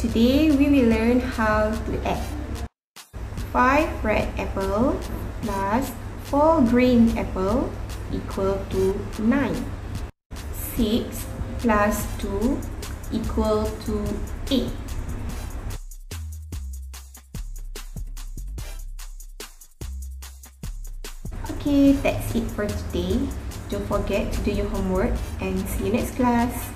today we will learn how to add 5 red apple plus 4 green apple equal to 9. 6 plus 2 equal to 8. Okay, that's it for today. Don't forget to do your homework and see you next class.